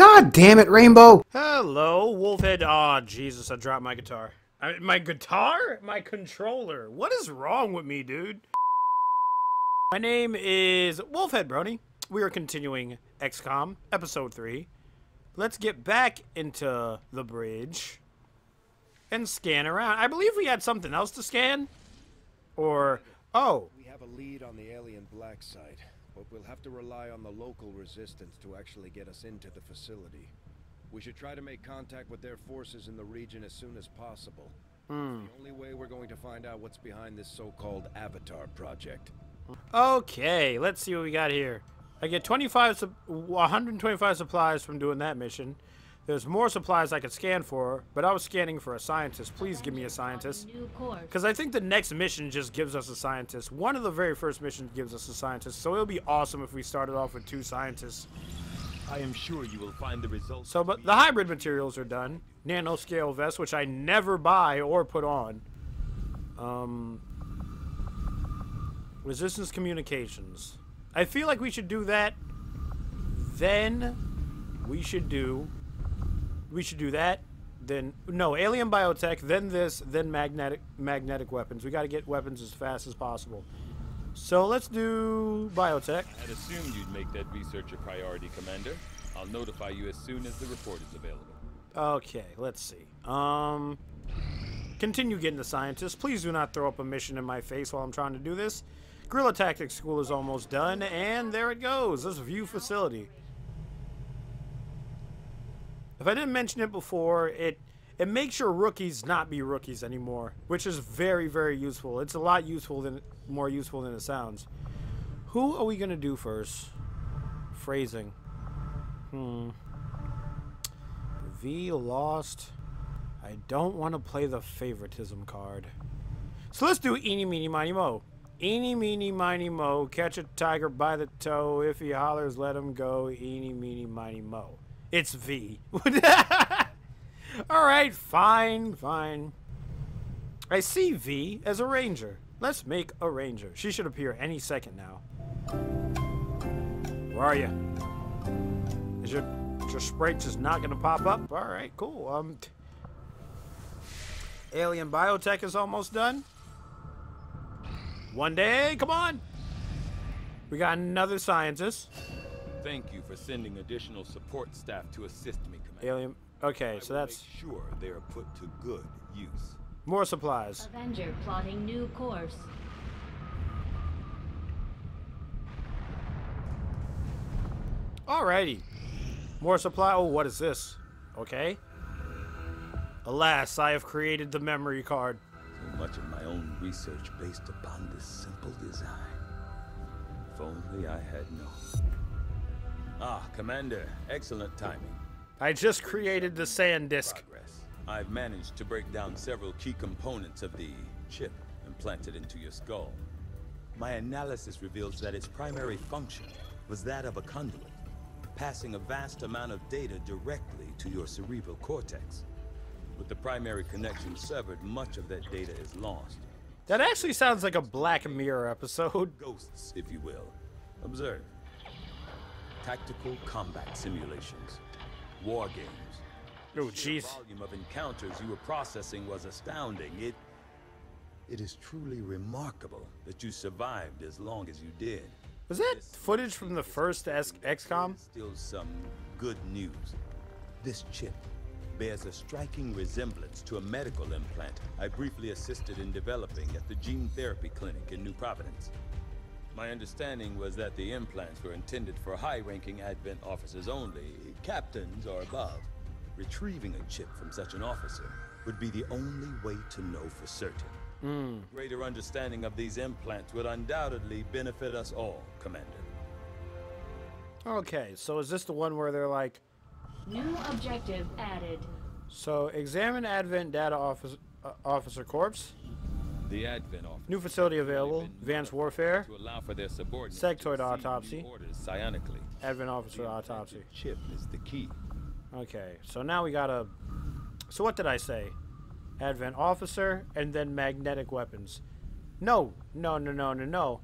God damn it, Rainbow! Hello, Wolfhead. Aw, oh, Jesus, I dropped my guitar. I, my guitar? My controller. What is wrong with me, dude? My name is Wolfhead Brony. We are continuing XCOM, Episode 3. Let's get back into the bridge and scan around. I believe we had something else to scan. Or, oh. We have a lead on the alien black site, but we'll have to rely on the local resistance to actually get us into the facility. We should try to make contact with their forces in the region as soon as possible. Hmm. The only way we're going to find out what's behind this so-called Avatar project. Okay, let's see what we got here. I get 25, 125 supplies from doing that mission. There's more supplies I could scan for, but I was scanning for a scientist. Please give me a scientist. Because I think the next mission just gives us a scientist. One of the very first missions gives us a scientist, so it'll be awesome if we started off with two scientists. I am sure you will find the results. So, but the hybrid materials are done. Nanoscale vest, which I never buy or put on. Um, resistance communications. I feel like we should do that. Then we should do. We should do that. Then no alien biotech. Then this. Then magnetic magnetic weapons. We got to get weapons as fast as possible. So let's do biotech. I'd assumed you'd make that research a priority, Commander. I'll notify you as soon as the report is available. Okay, let's see. Um, continue getting the scientists. Please do not throw up a mission in my face while I'm trying to do this. Guerrilla Tactics School is almost done, and there it goes. This view facility. If I didn't mention it before, it it makes your rookies not be rookies anymore, which is very, very useful. It's a lot useful than more useful than it sounds. Who are we gonna do first? Phrasing. Hmm. V lost. I don't want to play the favoritism card. So let's do eeny, meeny, miny, mo. Eeny, meeny, miny, mo. Catch a tiger by the toe. If he hollers, let him go. Eeny, meeny, miny, mo. It's V. Alright, fine, fine. I see V as a ranger. Let's make a ranger. She should appear any second now. Where are you? Is your, your sprite just not gonna pop up? Alright, cool. Um, Alien biotech is almost done. One day, come on. We got another scientist. Thank you for sending additional support staff to assist me, Commander. Alien. Okay, so that's sure they are put to good use. More supplies. Avenger plotting new course. Alrighty. More supply. Oh, what is this? Okay. Alas, I have created the memory card. So much of my own research based upon this simple design. If only I had known. Ah, Commander, excellent timing. I just created the sand disk. Progress. I've managed to break down several key components of the chip implanted into your skull. My analysis reveals that its primary function was that of a conduit, passing a vast amount of data directly to your cerebral cortex. With the primary connection severed, much of that data is lost. That actually sounds like a Black Mirror episode. Ghosts, if you will. Observe. Tactical combat simulations. War games. Oh, jeez. The volume of encounters you were processing was astounding. It... It is truly remarkable that you survived as long as you did. Was that footage from the first XCOM? Still some good news. This chip bears a striking resemblance to a medical implant I briefly assisted in developing at the gene therapy clinic in New Providence. My understanding was that the implants were intended for high-ranking Advent officers only, captains or above. Retrieving a chip from such an officer would be the only way to know for certain. Greater understanding of these implants would undoubtedly benefit us all, Commander. Okay, so is this the one where they're like, New objective added. so examine Advent Data Office, uh, Officer Corpse, The Advent officer. new facility available, Advanced Warfare, to allow for their subordinates Sectoid autopsy. orders psionically. Advent Officer Autopsy. Chip is the key. Okay, so now we gotta. So what did I say? Advent Officer and then magnetic weapons. No, no, no, no, no, no.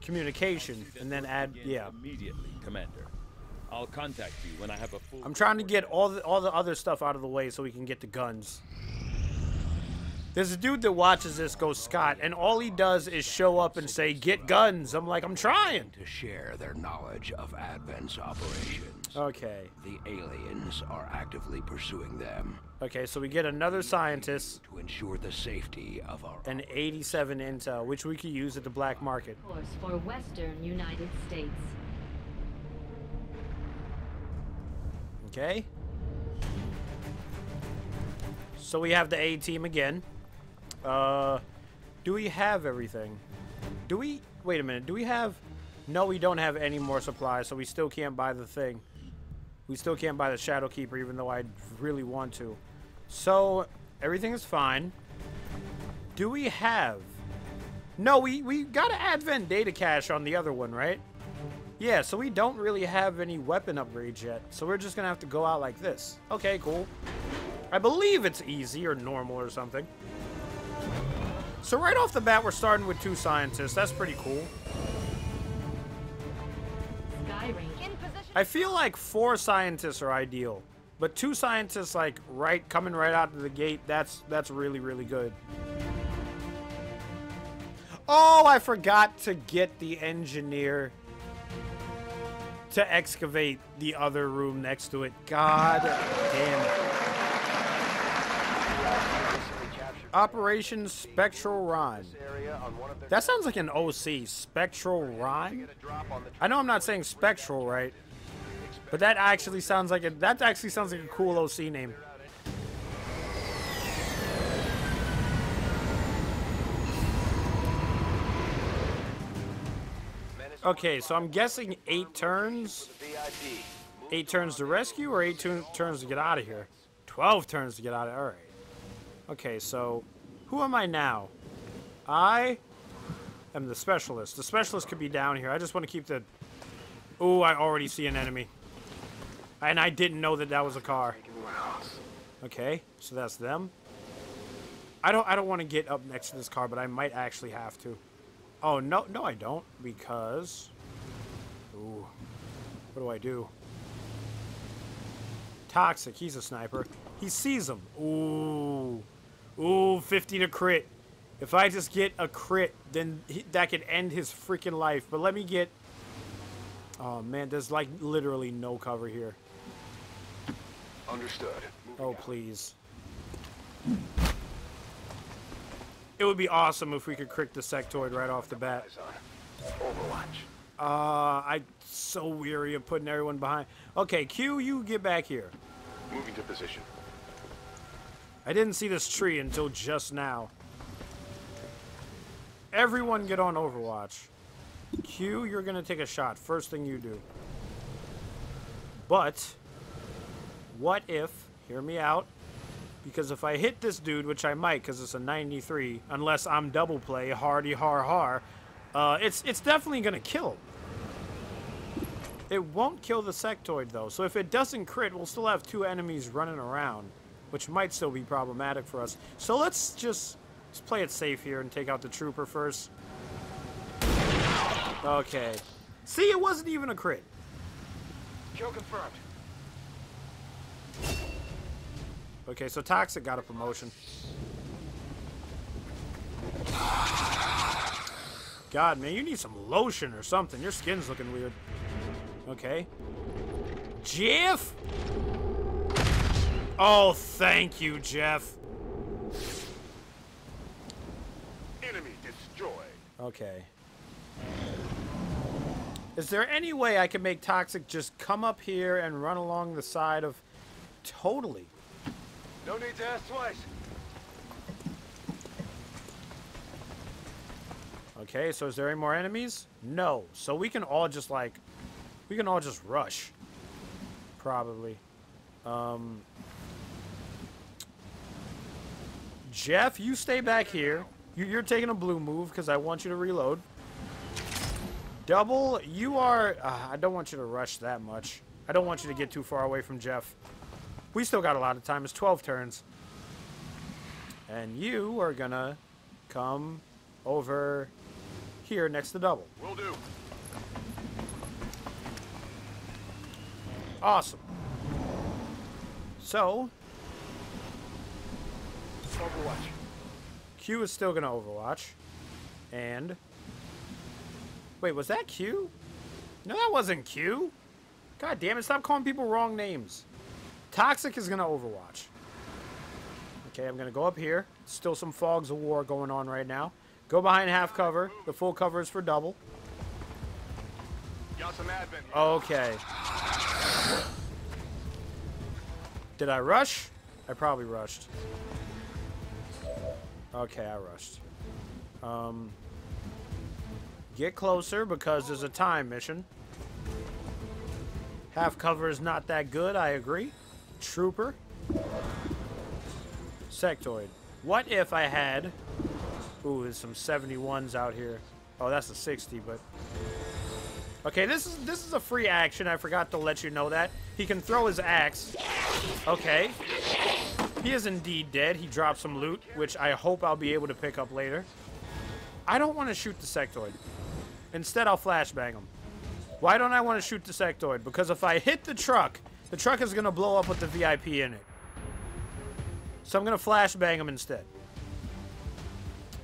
Communication and then add. Yeah. Immediately, Commander. I'll contact you when I have a full. I'm trying to get all the all the other stuff out of the way so we can get the guns. There's a dude that watches this go Scott, and all he does is show up and say, "Get guns." I'm like, I'm trying. to share their knowledge of Advent's operations. Okay. The aliens are actively pursuing them Okay, so we get another scientist to ensure the safety of our an 87 intel, which we could use at the black market. Course for Western United States. Okay. So we have the A team again. Uh, do we have everything? Do we? Wait a minute. Do we have? No, we don't have any more supplies, so we still can't buy the thing. We still can't buy the Shadowkeeper, even though I really want to. So everything is fine. Do we have? No, we we got an Advent data cache on the other one, right? Yeah, so we don't really have any weapon upgrades yet, so we're just gonna have to go out like this. Okay, cool. I believe it's easy or normal or something. So right off the bat, we're starting with two scientists. That's pretty cool. I feel like four scientists are ideal, but two scientists like right coming right out of the gate, that's that's really really good. Oh, I forgot to get the engineer to excavate the other room next to it. God damn it. Operation Spectral Rhyme. That sounds like an OC. Spectral Rhyme? I know I'm not saying spectral right, but that actually sounds like a that actually sounds like a cool OC name. Okay, so I'm guessing eight turns. Eight turns to rescue or eight turns to get out of here? Twelve turns to get out of Alright. Okay, so who am I now? I am the specialist. The specialist could be down here. I just want to keep the... Ooh, I already see an enemy. And I didn't know that that was a car. Okay, so that's them. I don't I don't want to get up next to this car, but I might actually have to. Oh, no, no I don't, because... Ooh, what do I do? Toxic, he's a sniper. He sees him. Ooh. Ooh, 50 to crit. If I just get a crit, then he, that could end his freaking life. But let me get... Oh, man, there's like literally no cover here. Understood. Oh, please. It would be awesome if we could crit the sectoid right off the bat. Overwatch. Uh, I'm so weary of putting everyone behind. Okay, Q, you get back here. Moving to position. I didn't see this tree until just now. Everyone get on Overwatch. Q, you're gonna take a shot. First thing you do. But, what if, hear me out, because if I hit this dude, which I might because it's a 93, unless I'm double play, hardy har har, uh, it's, it's definitely gonna kill him. It won't kill the sectoid though, so if it doesn't crit, we'll still have two enemies running around, which might still be problematic for us. So let's just, just play it safe here and take out the trooper first. Okay. See, it wasn't even a crit. Kill confirmed. Okay, so Toxic got a promotion. God, man, you need some lotion or something. Your skin's looking weird. Okay. Jeff? Oh, thank you, Jeff. Enemy destroyed. Okay. Is there any way I can make Toxic just come up here and run along the side of... Totally. No need to ask twice. Okay, so is there any more enemies? No. So we can all just like, we can all just rush. Probably. Um, Jeff, you stay back here. You, you're taking a blue move because I want you to reload. Double, you are, uh, I don't want you to rush that much. I don't want you to get too far away from Jeff. We still got a lot of time. It's 12 turns. And you are gonna come over here next to double. Will do. Awesome. So, Overwatch. Q is still gonna Overwatch. And... Wait, was that Q? No, that wasn't Q. God damn it, stop calling people wrong names. Toxic is gonna Overwatch. Okay, I'm gonna go up here. Still some fogs of war going on right now. Go behind half cover. The full cover is for double. Got some advent. Okay. Did I rush? I probably rushed. Okay, I rushed. Um, get closer because there's a time mission. Half cover is not that good, I agree. Trooper. Sectoid. What if I had... Ooh, there's some 71s out here. Oh, that's a 60, but... Okay, this is this is a free action. I forgot to let you know that. He can throw his axe. Okay. He is indeed dead. He dropped some loot, which I hope I'll be able to pick up later. I don't want to shoot the sectoid. Instead, I'll flashbang him. Why don't I want to shoot the sectoid? Because if I hit the truck, the truck is going to blow up with the VIP in it. So I'm going to flashbang him instead.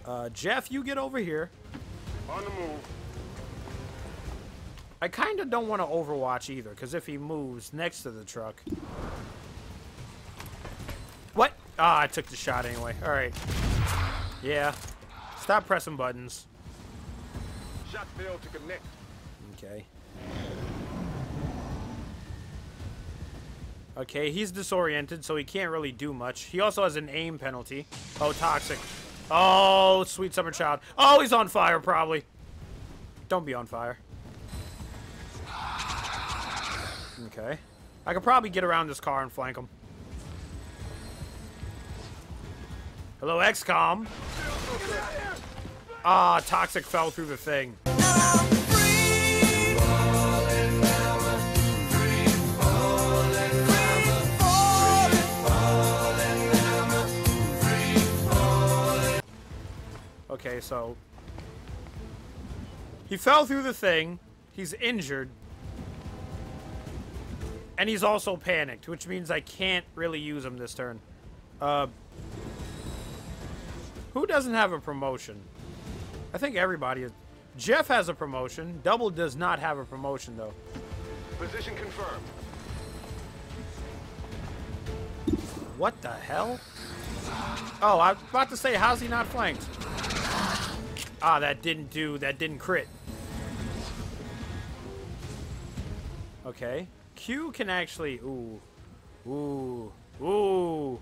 Uh, Jeff, you get over here. On the move. I kind of don't want to overwatch either, because if he moves next to the truck... What? Ah, I took the shot anyway. Alright. Yeah. Stop pressing buttons. Shot failed to connect. Okay. Okay, he's disoriented, so he can't really do much. He also has an aim penalty. Oh, toxic. Oh, sweet summer child. Oh, he's on fire, probably. Don't be on fire. Okay. I could probably get around this car and flank him. Hello, XCOM. Ah, Toxic fell through the thing. Okay, so... He fell through the thing. He's injured. And he's also panicked, which means I can't really use him this turn. Uh... Who doesn't have a promotion? I think everybody is. Jeff has a promotion. Double does not have a promotion, though. Position confirmed. What the hell? Oh, I was about to say, how's he not flanked? Ah, that didn't do, that didn't crit. Okay. Q can actually, ooh, ooh, ooh.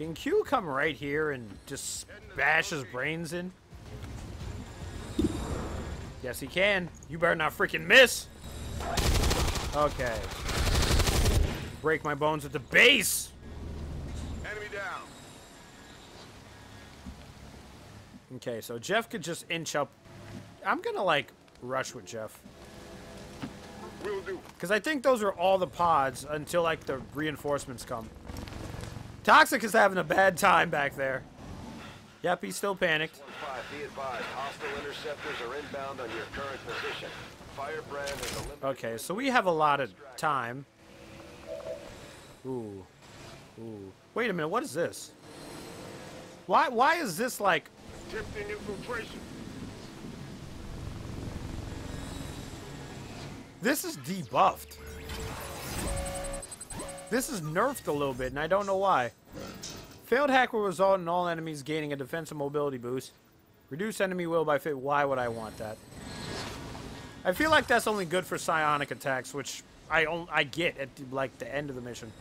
Can Q come right here and just bash his brains in? Yes, he can. You better not freaking miss. Okay. Break my bones at the base. Enemy down. Okay, so Jeff could just inch up. I'm gonna like rush with Jeff. Will do. Because I think those are all the pods until like the reinforcements come. Toxic is having a bad time back there. Yep, he's still panicked. Five, be advised. Hostile interceptors are inbound on your current position. Firebrand has eliminated. Okay, so we have a lot of time. Ooh. Ooh. Wait a minute, what is this? Why why is this like Tipped in infiltration. this is debuffed? This is nerfed a little bit, and I don't know why. Failed hack will result in all enemies gaining a defensive mobility boost. Reduce enemy will by fit. Why would I want that? I feel like that's only good for psionic attacks, which I I get at the, like the end of the mission.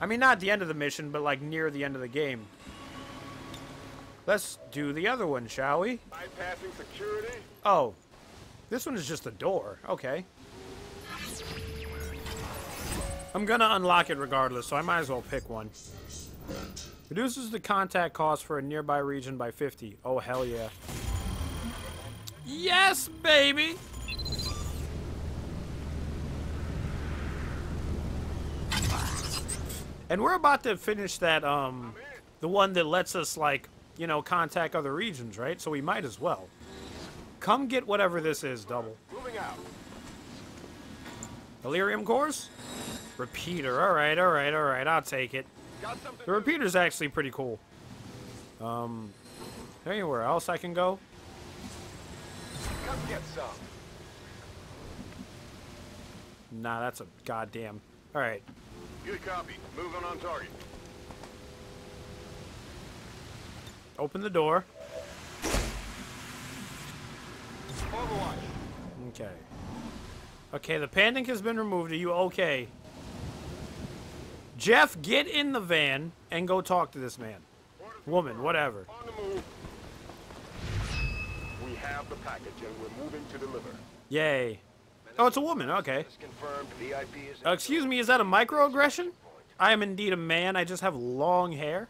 I mean, not the end of the mission, but like near the end of the game. Let's do the other one, shall we? Bypassing security. Oh, this one is just a door. Okay. I'm gonna unlock it regardless, so I might as well pick one. Reduces the contact cost for a nearby region by 50. Oh, hell yeah. Yes, baby! And we're about to finish that, um, the one that lets us, like, you know, contact other regions, right? So we might as well. Come get whatever this is, double. Moving out. Elerium cores? Repeater. Alright, alright, alright. I'll take it. The repeater's actually pretty cool. Um, anywhere else I can go? Come get some. Nah, that's a goddamn. Alright. Good copy. Moving on target. Open the door. Overwatch. Okay. Okay, the panic has been removed. Are you okay? Jeff, get in the van and go talk to this man. Woman, whatever. On the move. We have the package and we're moving to deliver. Yay. Oh, it's a woman. Okay. It's confirmed VIP is. Uh, excuse me, is that a microaggression? I am indeed a man. I just have long hair.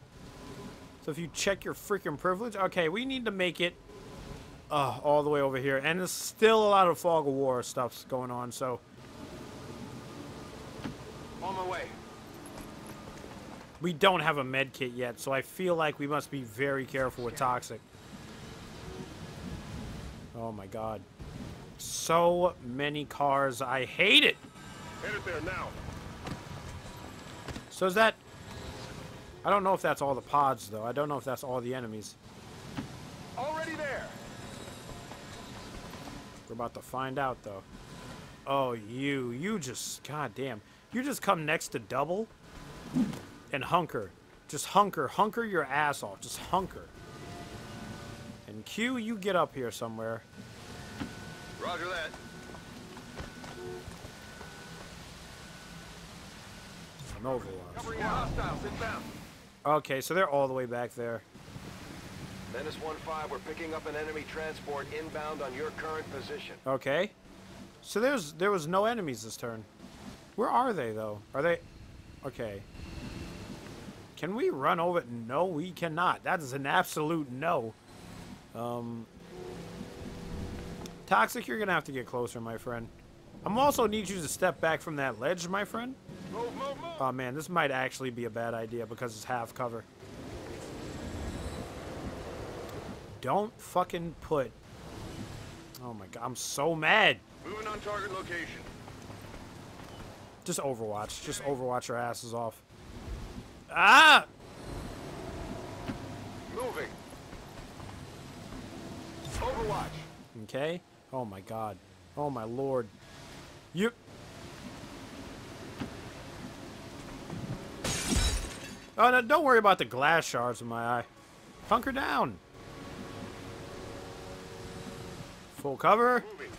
So if you check your freaking privilege. Okay, we need to make it uh, all the way over here. And there's still a lot of fog of war stuff's going on, so. On my way. We don't have a med kit yet, so I feel like we must be very careful with toxic. Oh my god. So many cars. I hate it. Headed there now. So is that... I don't know if that's all the pods, though. I don't know if that's all the enemies. Already there. We're about to find out, though. Oh, you. You just... God damn. You just come next to double and hunker. Just hunker. Hunker your ass off. Just hunker. And Q, you get up here somewhere. Roger that. An Overwatch. Covering hostiles inbound. Okay, so they're all the way back there. Menace 1-5, we're picking up an enemy transport inbound on your current position. Okay. So there's there was no enemies this turn. Where are they though? Are they Okay. Can we run over it? No, we cannot. That is an absolute no. Um Toxic, you're gonna have to get closer, my friend. I'm also need you to step back from that ledge, my friend. Move, move, move. Oh man, this might actually be a bad idea because it's half cover. Don't fucking put. Oh my god, I'm so mad. Moving on target location. Just Overwatch. Just Overwatch your asses off. Ah! Moving. Overwatch. Okay. Oh my god. Oh my lord. You. Oh no! Don't worry about the glass shards in my eye. Hunker down. Full cover. Moving.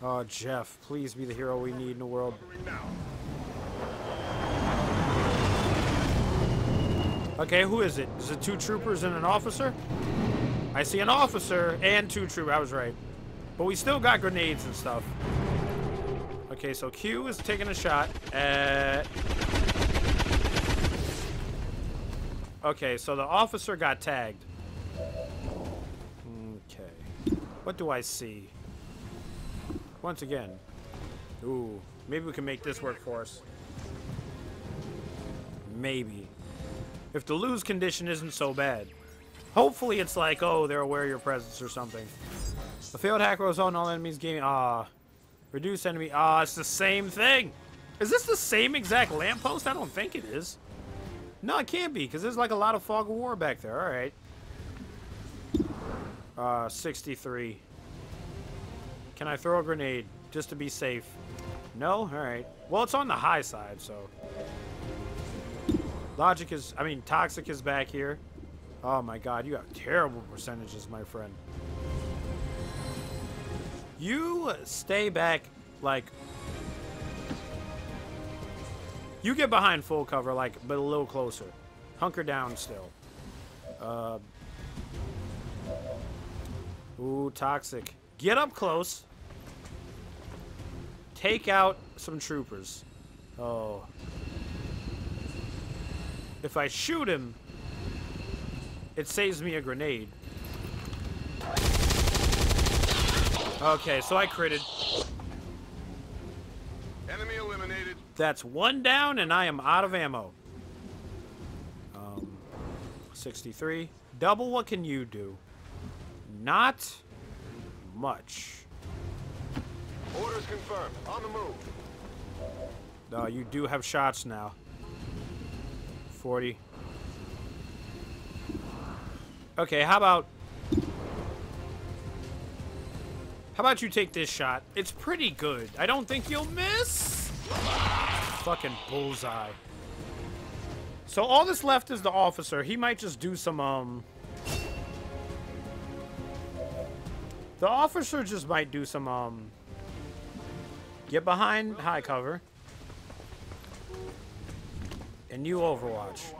Oh, Jeff, please be the hero we need in the world. Covering now. Okay, who is it? Is it two troopers and an officer? I see an officer and two troopers. I was right. But we still got grenades and stuff. Okay, so Q is taking a shot at... Okay, so the officer got tagged. Okay. What do I see? Once again. Ooh, maybe we can make this work for us. Maybe. If the lose condition isn't so bad. Hopefully it's like, oh, they're aware of your presence or something. The failed hack was on all enemies gaming. Ah. Reduce enemy. Ah, it's the same thing. Is this the same exact lamppost? I don't think it is. No, it can't be, because there's like a lot of fog of war back there. Alright. Uh, 63. Can I throw a grenade just to be safe? No? Alright. Well, it's on the high side, so. Logic is, I mean, Toxic is back here. Oh my god, you have terrible percentages, my friend. You stay back, like... You get behind full cover, like, but a little closer. Hunker down still. Uh... Ooh, Toxic. Get up close. Take out some troopers. Oh. If I shoot him, it saves me a grenade. Okay, so I critted. Enemy eliminated. That's one down, and I am out of ammo. Um, 63. Double, what can you do? Not much. Orders confirmed. On the move. No, you do have shots now. 40. Okay, how about... How about you take this shot? It's pretty good. I don't think you'll miss. Fucking bullseye. So all that's left is the officer. He might just do some, um... The officer just might do some, um... Get behind high cover. And you Overwatch.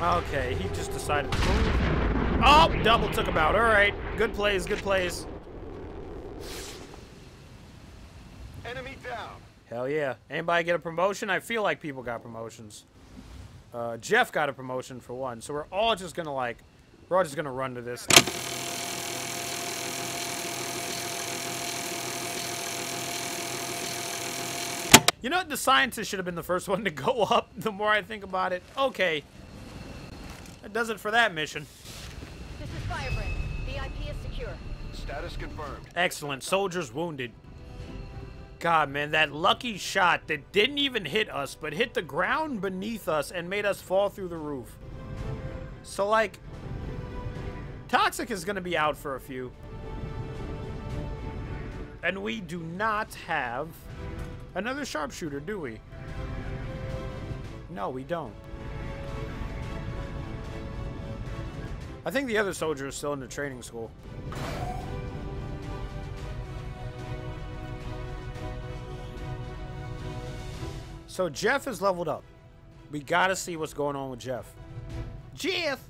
Okay, he just decided to move. Oh, double took him out. All right. Good plays, good plays. Enemy down. Hell yeah. Anybody get a promotion? I feel like people got promotions. Uh, Jeff got a promotion for one. So we're all just gonna like, we're all just gonna run to this. You know what? The scientist should have been the first one to go up, the more I think about it. Okay. That does it for that mission. This is Firebrand. VIP is secure. Status confirmed. Excellent. Soldiers wounded. God, man, that lucky shot that didn't even hit us, but hit the ground beneath us and made us fall through the roof. So, like, Toxic is going to be out for a few. And we do not have another sharpshooter, do we? No, we don't. I think the other soldier is still in the training school. So Jeff is leveled up. We gotta see what's going on with Jeff. Jeff!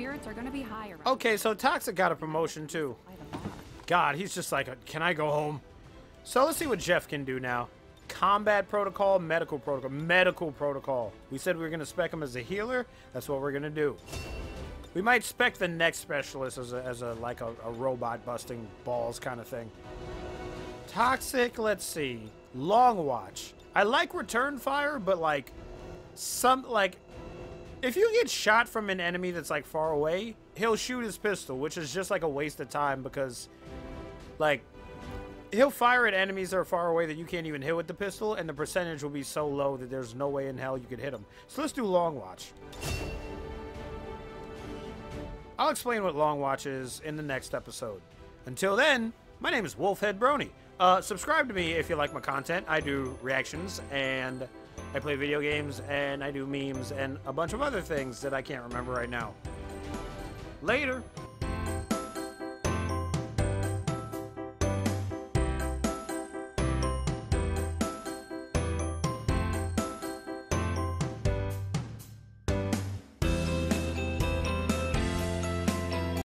Spirits are gonna be higher. Okay, so Toxic got a promotion too. God, he's just like, can I go home? So let's see what Jeff can do now. Combat protocol, medical protocol, medical protocol. We said we were to spec him as a healer. That's what we're to do. We might spec the next specialist as a, as a like a, a robot busting balls kind of thing. Toxic, let's see. Long watch. I like return fire, but like some like if you get shot from an enemy that's like far away, he'll shoot his pistol, which is just like a waste of time because like he'll fire at enemies that are far away that you can't even hit with the pistol, and the percentage will be so low that there's no way in hell you could hit him. So let's do Long Watch. I'll explain what Long Watch is in the next episode. Until then, my name is Wolfhead Brony. Uh, subscribe to me if you like my content. I do reactions, and I play video games, and I do memes, and a bunch of other things that I can't remember right now. Later.